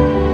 you.